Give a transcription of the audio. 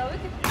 Давайте